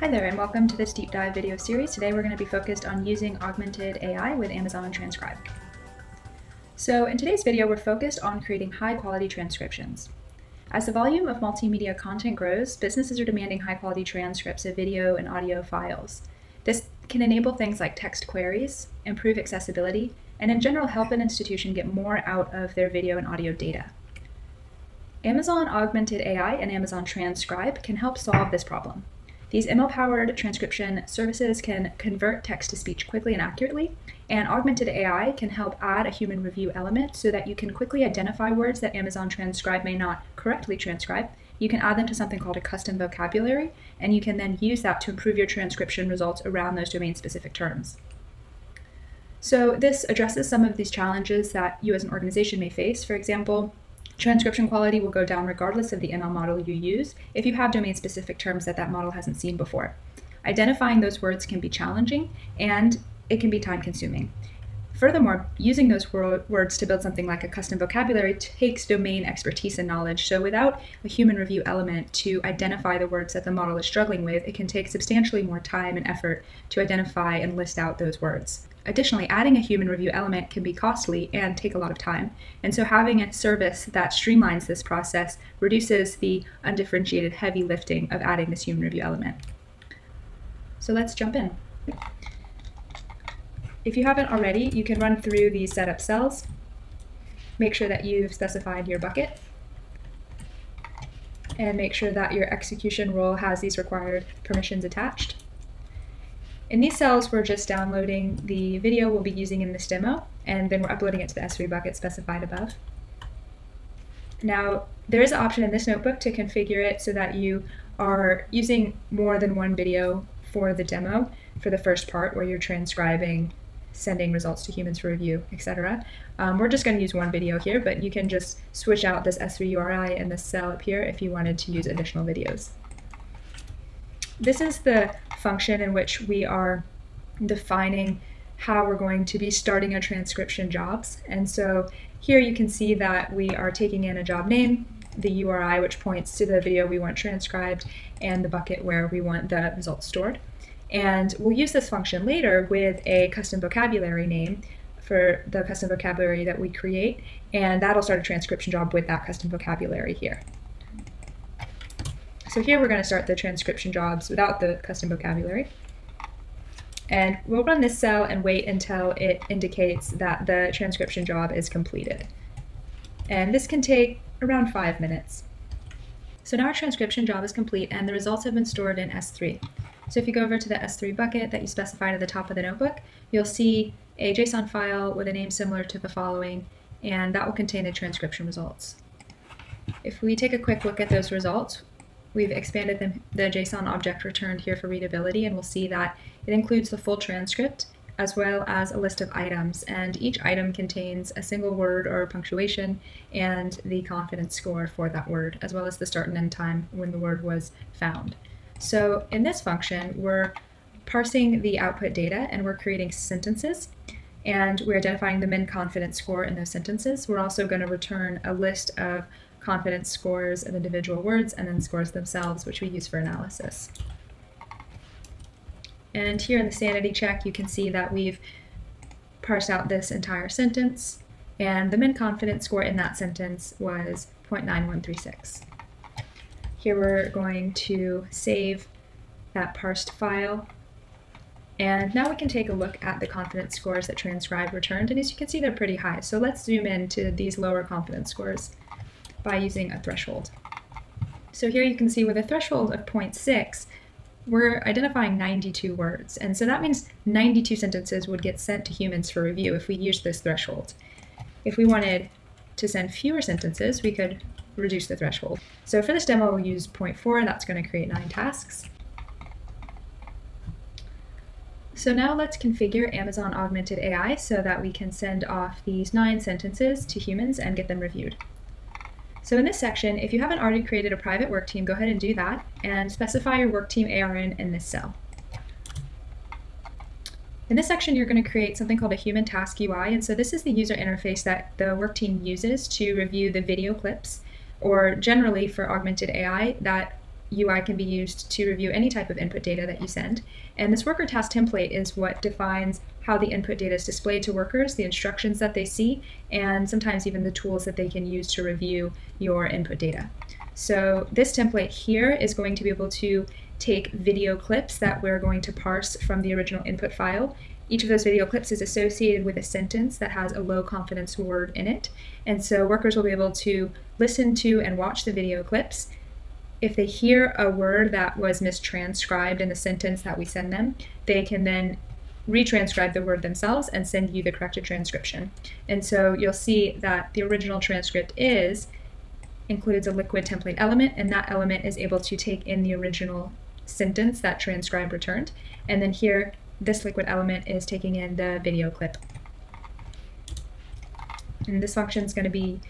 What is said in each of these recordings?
Hi there and welcome to this deep dive video series. Today we're going to be focused on using augmented AI with Amazon Transcribe. So in today's video we're focused on creating high quality transcriptions. As the volume of multimedia content grows, businesses are demanding high quality transcripts of video and audio files. This can enable things like text queries, improve accessibility, and in general help an institution get more out of their video and audio data. Amazon Augmented AI and Amazon Transcribe can help solve this problem. These ML powered transcription services can convert text to speech quickly and accurately, and augmented AI can help add a human review element so that you can quickly identify words that Amazon Transcribe may not correctly transcribe. You can add them to something called a custom vocabulary, and you can then use that to improve your transcription results around those domain specific terms. So, this addresses some of these challenges that you as an organization may face. For example, Transcription quality will go down regardless of the ML model you use if you have domain specific terms that that model hasn't seen before. Identifying those words can be challenging and it can be time consuming. Furthermore, using those words to build something like a custom vocabulary takes domain expertise and knowledge. So, without a human review element to identify the words that the model is struggling with, it can take substantially more time and effort to identify and list out those words. Additionally, adding a human review element can be costly and take a lot of time. And so, having a service that streamlines this process reduces the undifferentiated heavy lifting of adding this human review element. So, let's jump in. If you haven't already, you can run through these setup cells. Make sure that you've specified your bucket and make sure that your execution role has these required permissions attached. In these cells, we're just downloading the video we'll be using in this demo, and then we're uploading it to the S3 bucket specified above. Now, there is an option in this notebook to configure it so that you are using more than one video for the demo for the first part where you're transcribing, sending results to humans for review, etc. Um, we're just going to use one video here, but you can just switch out this S3 URI and this cell up here if you wanted to use additional videos. This is the function in which we are defining how we're going to be starting our transcription jobs. And so here you can see that we are taking in a job name, the URI, which points to the video we want transcribed, and the bucket where we want the results stored. And we'll use this function later with a custom vocabulary name for the custom vocabulary that we create, and that'll start a transcription job with that custom vocabulary here. So here we're going to start the transcription jobs without the custom vocabulary. And we'll run this cell and wait until it indicates that the transcription job is completed. And this can take around five minutes. So now our transcription job is complete and the results have been stored in S3. So if you go over to the S3 bucket that you specified at the top of the notebook, you'll see a JSON file with a name similar to the following, and that will contain the transcription results. If we take a quick look at those results, We've expanded the, the JSON object returned here for readability, and we'll see that it includes the full transcript as well as a list of items. And each item contains a single word or punctuation and the confidence score for that word, as well as the start and end time when the word was found. So in this function, we're parsing the output data and we're creating sentences. And we're identifying the min confidence score in those sentences. We're also going to return a list of confidence scores of individual words, and then scores themselves, which we use for analysis. And here in the sanity check, you can see that we've parsed out this entire sentence, and the min confidence score in that sentence was 0.9136. Here we're going to save that parsed file. And now we can take a look at the confidence scores that Transcribe returned, and as you can see, they're pretty high. So let's zoom in to these lower confidence scores by using a threshold. So here you can see with a threshold of 0.6, we're identifying 92 words. And so that means 92 sentences would get sent to humans for review if we used this threshold. If we wanted to send fewer sentences, we could reduce the threshold. So for this demo, we'll use 0.4, that's going to create nine tasks. So now let's configure Amazon Augmented AI so that we can send off these nine sentences to humans and get them reviewed. So in this section, if you haven't already created a private work team, go ahead and do that and specify your work team ARN in this cell. In this section, you're going to create something called a human task UI. And so this is the user interface that the work team uses to review the video clips, or generally for augmented AI, that UI can be used to review any type of input data that you send. And this worker task template is what defines how the input data is displayed to workers, the instructions that they see, and sometimes even the tools that they can use to review your input data. So this template here is going to be able to take video clips that we're going to parse from the original input file. Each of those video clips is associated with a sentence that has a low confidence word in it. And so workers will be able to listen to and watch the video clips if they hear a word that was mistranscribed in the sentence that we send them, they can then retranscribe the word themselves and send you the corrected transcription. And so you'll see that the original transcript is includes a liquid template element, and that element is able to take in the original sentence that transcribe returned. And then here, this liquid element is taking in the video clip. And this function is going to be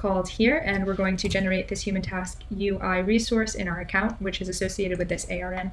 called here, and we're going to generate this human task UI resource in our account, which is associated with this ARN.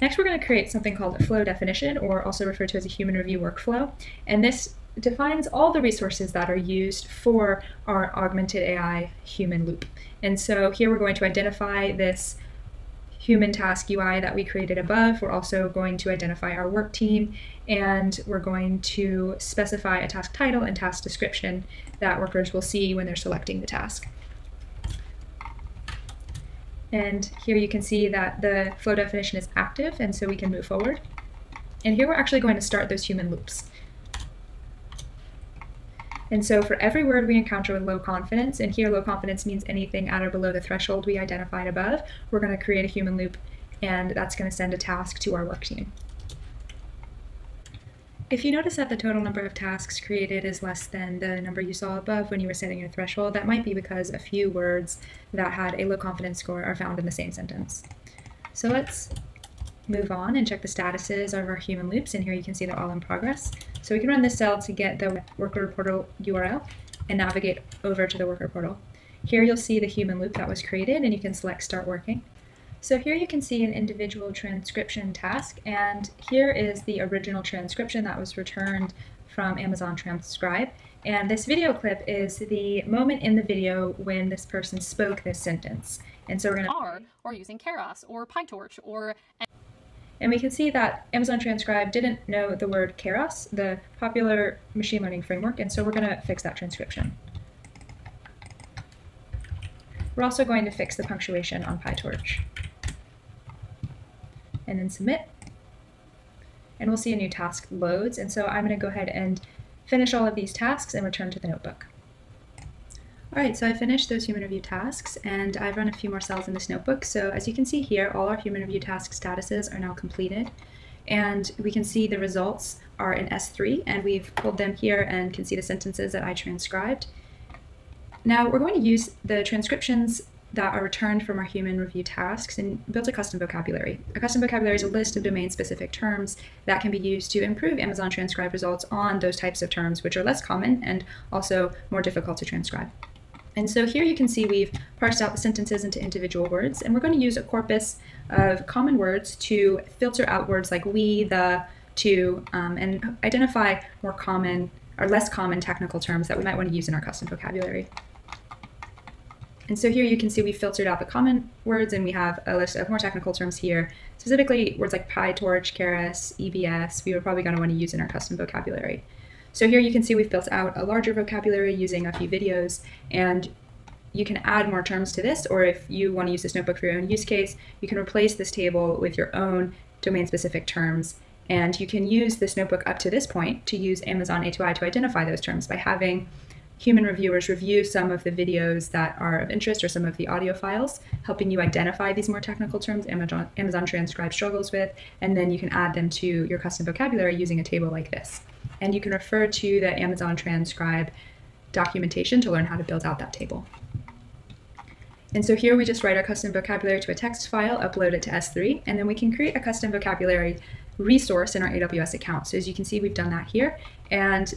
Next, we're going to create something called a flow definition, or also referred to as a human review workflow. And this defines all the resources that are used for our augmented AI human loop. And so here we're going to identify this human task UI that we created above. We're also going to identify our work team and we're going to specify a task title and task description that workers will see when they're selecting the task. And here you can see that the flow definition is active and so we can move forward. And here we're actually going to start those human loops. And so for every word we encounter with low confidence, and here low confidence means anything at or below the threshold we identified above, we're going to create a human loop and that's going to send a task to our work team. If you notice that the total number of tasks created is less than the number you saw above when you were setting your threshold, that might be because a few words that had a low confidence score are found in the same sentence. So let's move on and check the statuses of our human loops, and here you can see they're all in progress. So we can run this cell to get the worker portal URL and navigate over to the worker portal. Here you'll see the human loop that was created, and you can select Start Working. So here you can see an individual transcription task, and here is the original transcription that was returned from Amazon Transcribe. And this video clip is the moment in the video when this person spoke this sentence. And so we're going to... R, or using Keras, or PyTorch, or... And we can see that Amazon Transcribe didn't know the word Keras, the popular machine learning framework, and so we're going to fix that transcription. We're also going to fix the punctuation on PyTorch and then submit. And we'll see a new task loads. And so I'm going to go ahead and finish all of these tasks and return to the notebook. All right, so I finished those human review tasks and I've run a few more cells in this notebook. So as you can see here, all our human review task statuses are now completed. And we can see the results are in S3 and we've pulled them here and can see the sentences that I transcribed. Now we're going to use the transcriptions that are returned from our human review tasks and built a custom vocabulary. A custom vocabulary is a list of domain-specific terms that can be used to improve Amazon Transcribe results on those types of terms, which are less common and also more difficult to transcribe. And so here you can see we've parsed out the sentences into individual words, and we're going to use a corpus of common words to filter out words like we, the, to, um, and identify more common or less common technical terms that we might want to use in our custom vocabulary. And so here you can see we filtered out the common words and we have a list of more technical terms here, specifically words like PyTorch, Keras, EBS, we were probably going to want to use in our custom vocabulary. So here you can see we've built out a larger vocabulary using a few videos and you can add more terms to this or if you want to use this notebook for your own use case, you can replace this table with your own domain-specific terms and you can use this notebook up to this point to use Amazon A2I to identify those terms by having human reviewers review some of the videos that are of interest or some of the audio files, helping you identify these more technical terms Amazon, Amazon Transcribe struggles with, and then you can add them to your custom vocabulary using a table like this. And you can refer to the Amazon Transcribe documentation to learn how to build out that table. And so here we just write our custom vocabulary to a text file, upload it to S3, and then we can create a custom vocabulary resource in our AWS account. So as you can see, we've done that here. And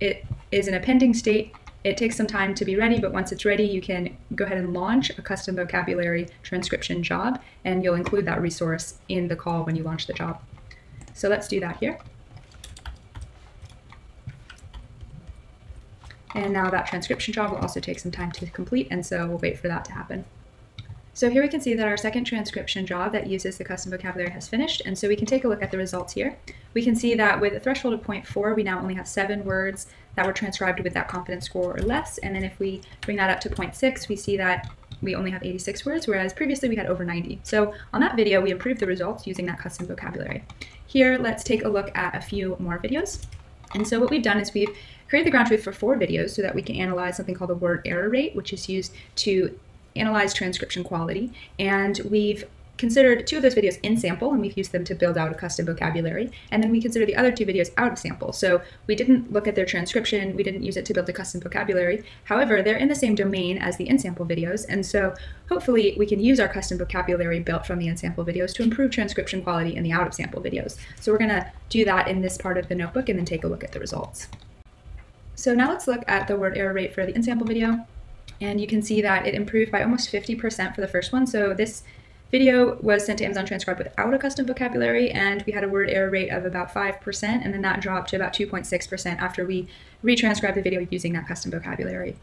it is in a pending state. It takes some time to be ready, but once it's ready, you can go ahead and launch a custom vocabulary transcription job, and you'll include that resource in the call when you launch the job. So let's do that here. And now that transcription job will also take some time to complete, and so we'll wait for that to happen. So here we can see that our second transcription job that uses the custom vocabulary has finished, and so we can take a look at the results here. We can see that with a threshold of 0.4, we now only have seven words that were transcribed with that confidence score or less, and then if we bring that up to 0.6, we see that we only have 86 words, whereas previously we had over 90. So on that video, we improved the results using that custom vocabulary. Here, let's take a look at a few more videos. And so what we've done is we've created the ground truth for four videos so that we can analyze something called the word error rate, which is used to analyze transcription quality, and we've considered two of those videos in sample and we've used them to build out a custom vocabulary. And then we consider the other two videos out of sample. So we didn't look at their transcription, we didn't use it to build a custom vocabulary. However, they're in the same domain as the in sample videos. And so hopefully we can use our custom vocabulary built from the in sample videos to improve transcription quality in the out of sample videos. So we're going to do that in this part of the notebook and then take a look at the results. So now let's look at the word error rate for the in sample video. And you can see that it improved by almost 50% for the first one. So this video was sent to Amazon Transcribe without a custom vocabulary, and we had a word error rate of about 5%, and then that dropped to about 2.6% after we retranscribed the video using that custom vocabulary.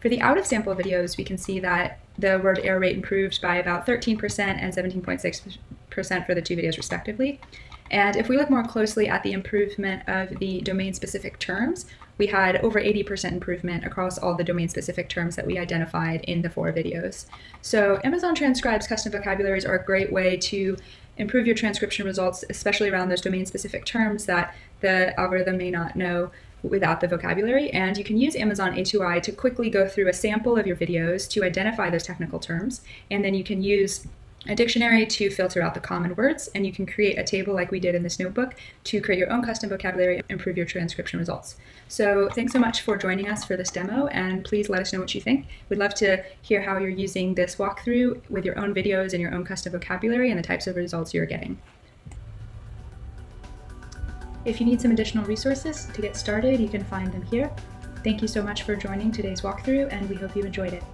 For the out of sample videos, we can see that the word error rate improved by about 13% and 17.6% for the two videos respectively. And if we look more closely at the improvement of the domain specific terms, we had over 80% improvement across all the domain specific terms that we identified in the four videos. So Amazon Transcribe's custom vocabularies are a great way to improve your transcription results, especially around those domain specific terms that the algorithm may not know without the vocabulary. And you can use Amazon A2I to quickly go through a sample of your videos to identify those technical terms. And then you can use a dictionary to filter out the common words, and you can create a table like we did in this notebook to create your own custom vocabulary and improve your transcription results. So thanks so much for joining us for this demo, and please let us know what you think. We'd love to hear how you're using this walkthrough with your own videos and your own custom vocabulary and the types of results you're getting. If you need some additional resources to get started, you can find them here. Thank you so much for joining today's walkthrough, and we hope you enjoyed it.